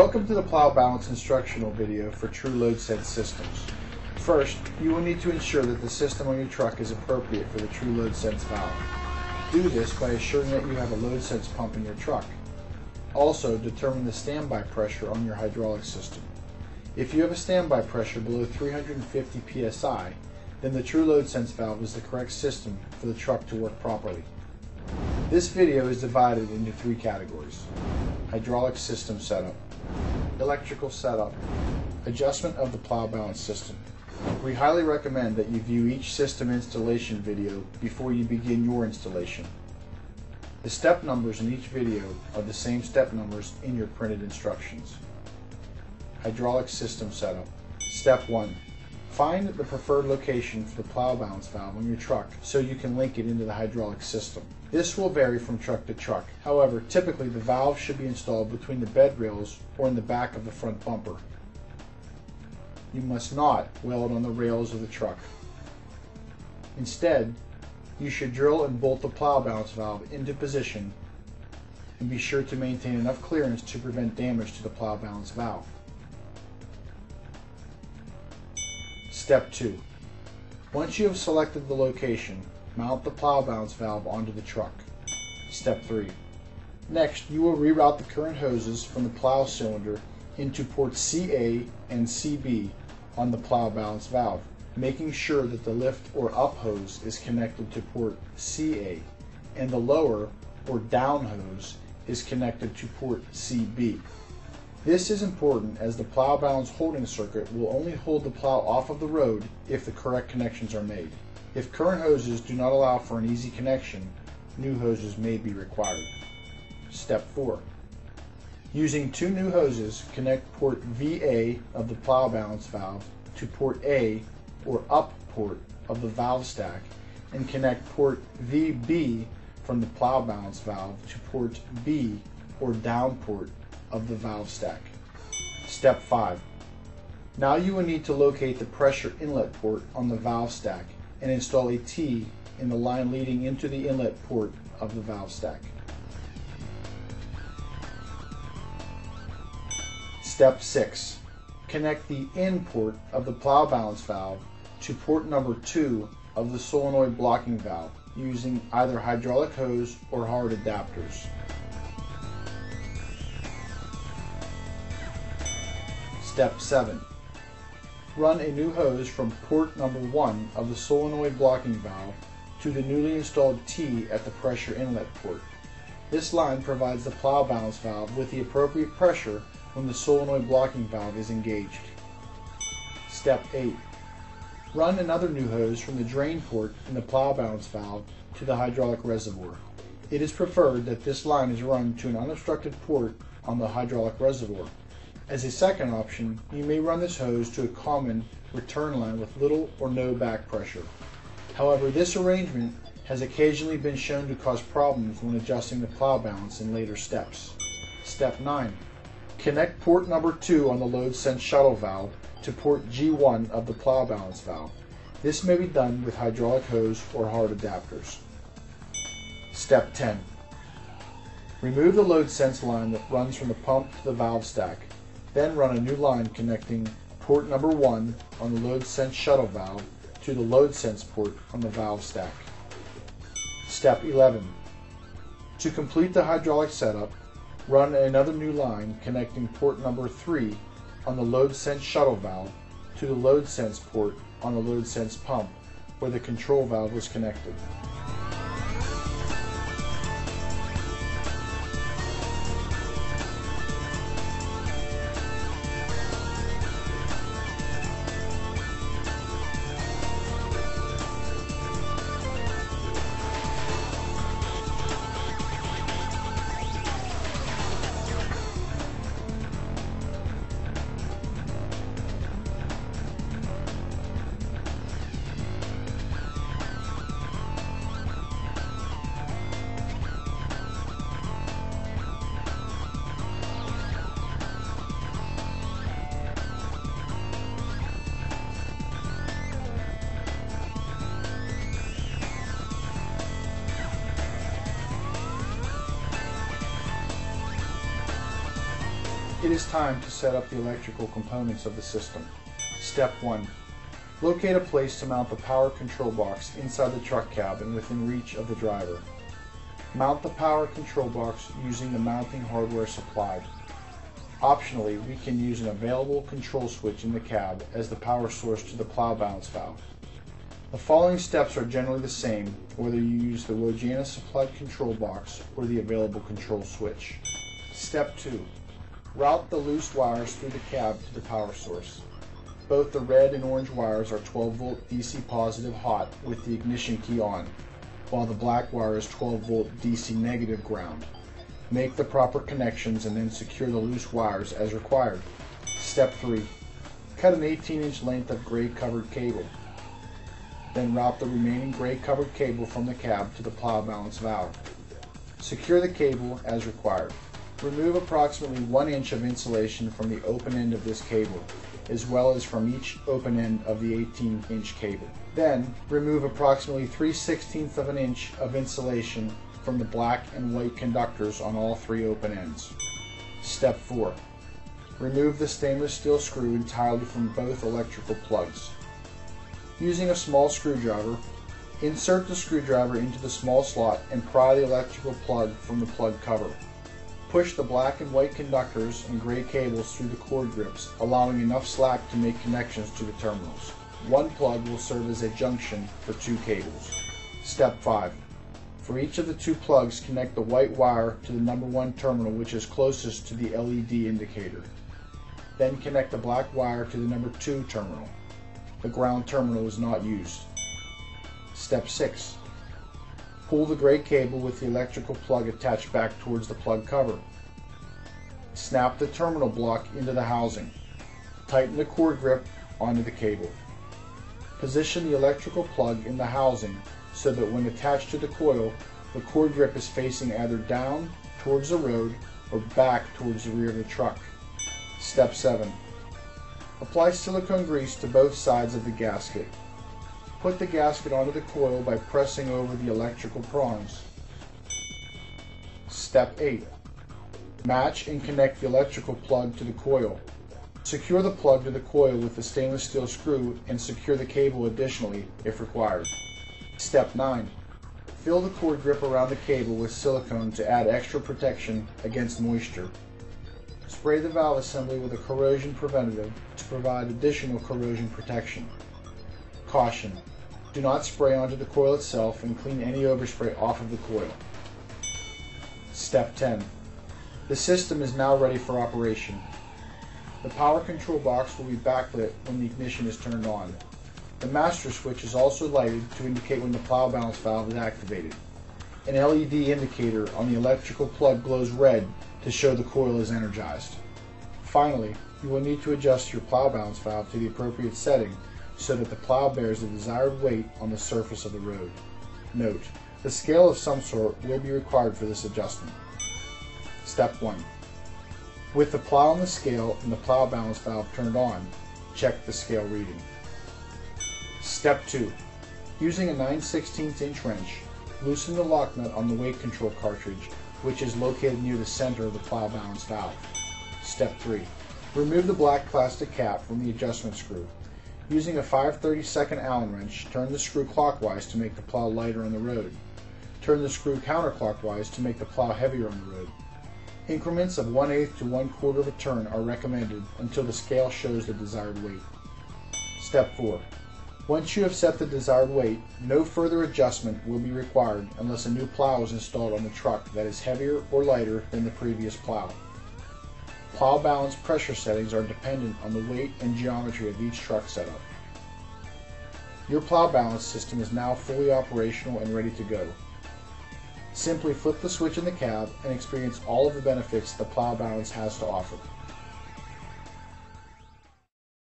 Welcome to the plow balance instructional video for True Load Sense systems. First, you will need to ensure that the system on your truck is appropriate for the True Load Sense valve. Do this by assuring that you have a load sense pump in your truck. Also, determine the standby pressure on your hydraulic system. If you have a standby pressure below 350 psi, then the True Load Sense valve is the correct system for the truck to work properly. This video is divided into three categories. Hydraulic system setup, electrical setup, adjustment of the plow balance system. We highly recommend that you view each system installation video before you begin your installation. The step numbers in each video are the same step numbers in your printed instructions. Hydraulic system setup. Step 1. Find the preferred location for the plow balance valve on your truck so you can link it into the hydraulic system. This will vary from truck to truck. However, typically the valve should be installed between the bed rails or in the back of the front bumper. You must not weld on the rails of the truck. Instead, you should drill and bolt the plow balance valve into position and be sure to maintain enough clearance to prevent damage to the plow balance valve. Step 2. Once you have selected the location, mount the plow balance valve onto the truck. Step 3. Next, you will reroute the current hoses from the plow cylinder into port CA and CB on the plow balance valve, making sure that the lift or up hose is connected to port CA and the lower or down hose is connected to port CB. This is important as the plow balance holding circuit will only hold the plow off of the road if the correct connections are made. If current hoses do not allow for an easy connection, new hoses may be required. Step 4. Using two new hoses, connect port VA of the plow balance valve to port A or up port of the valve stack and connect port VB from the plow balance valve to port B or down port of the valve stack. Step 5. Now you will need to locate the pressure inlet port on the valve stack and install a T in the line leading into the inlet port of the valve stack. Step 6. Connect the in port of the plow balance valve to port number 2 of the solenoid blocking valve using either hydraulic hose or hard adapters. Step 7. Run a new hose from port number 1 of the solenoid blocking valve to the newly installed T at the pressure inlet port. This line provides the plow balance valve with the appropriate pressure when the solenoid blocking valve is engaged. Step 8. Run another new hose from the drain port in the plow balance valve to the hydraulic reservoir. It is preferred that this line is run to an unobstructed port on the hydraulic reservoir. As a second option, you may run this hose to a common return line with little or no back pressure. However, this arrangement has occasionally been shown to cause problems when adjusting the plow balance in later steps. Step 9. Connect port number 2 on the load sense shuttle valve to port G1 of the plow balance valve. This may be done with hydraulic hose or hard adapters. Step 10. Remove the load sense line that runs from the pump to the valve stack. Then run a new line connecting port number 1 on the load sense shuttle valve to the load sense port on the valve stack. Step 11. To complete the hydraulic setup, run another new line connecting port number 3 on the load sense shuttle valve to the load sense port on the load sense pump where the control valve was connected. Is time to set up the electrical components of the system. Step 1. Locate a place to mount the power control box inside the truck cab and within reach of the driver. Mount the power control box using the mounting hardware supplied. Optionally, we can use an available control switch in the cab as the power source to the plow balance valve. The following steps are generally the same whether you use the Wojanis supplied control box or the available control switch. Step 2. Route the loose wires through the cab to the power source. Both the red and orange wires are 12 volt DC positive hot with the ignition key on, while the black wire is 12 volt DC negative ground. Make the proper connections and then secure the loose wires as required. Step 3. Cut an 18 inch length of gray covered cable. Then route the remaining gray covered cable from the cab to the plow balance valve. Secure the cable as required. Remove approximately 1 inch of insulation from the open end of this cable as well as from each open end of the 18 inch cable. Then, remove approximately 3 16ths of an inch of insulation from the black and white conductors on all three open ends. Step 4. Remove the stainless steel screw entirely from both electrical plugs. Using a small screwdriver, insert the screwdriver into the small slot and pry the electrical plug from the plug cover. Push the black and white conductors and gray cables through the cord grips, allowing enough slack to make connections to the terminals. One plug will serve as a junction for two cables. Step 5. For each of the two plugs, connect the white wire to the number one terminal which is closest to the LED indicator. Then connect the black wire to the number two terminal. The ground terminal is not used. Step 6. Pull the gray cable with the electrical plug attached back towards the plug cover. Snap the terminal block into the housing. Tighten the cord grip onto the cable. Position the electrical plug in the housing so that when attached to the coil, the cord grip is facing either down towards the road or back towards the rear of the truck. Step 7. Apply silicone grease to both sides of the gasket. Put the gasket onto the coil by pressing over the electrical prongs. Step 8. Match and connect the electrical plug to the coil. Secure the plug to the coil with the stainless steel screw and secure the cable additionally if required. Step 9. Fill the cord grip around the cable with silicone to add extra protection against moisture. Spray the valve assembly with a corrosion preventative to provide additional corrosion protection. Caution. Do not spray onto the coil itself and clean any overspray off of the coil. Step 10. The system is now ready for operation. The power control box will be backlit when the ignition is turned on. The master switch is also lighted to indicate when the plow balance valve is activated. An LED indicator on the electrical plug glows red to show the coil is energized. Finally, you will need to adjust your plow balance valve to the appropriate setting so that the plow bears the desired weight on the surface of the road. Note, the scale of some sort will be required for this adjustment. Step 1. With the plow on the scale and the plow balance valve turned on, check the scale reading. Step 2. Using a 9 16 inch wrench, loosen the lock nut on the weight control cartridge, which is located near the center of the plow balance valve. Step 3. Remove the black plastic cap from the adjustment screw Using a 5 32nd Allen wrench, turn the screw clockwise to make the plow lighter on the road. Turn the screw counterclockwise to make the plow heavier on the road. Increments of 1 8 to 1 quarter of a turn are recommended until the scale shows the desired weight. Step 4. Once you have set the desired weight, no further adjustment will be required unless a new plow is installed on the truck that is heavier or lighter than the previous plow. Plow balance pressure settings are dependent on the weight and geometry of each truck setup. Your plow balance system is now fully operational and ready to go. Simply flip the switch in the cab and experience all of the benefits the plow balance has to offer.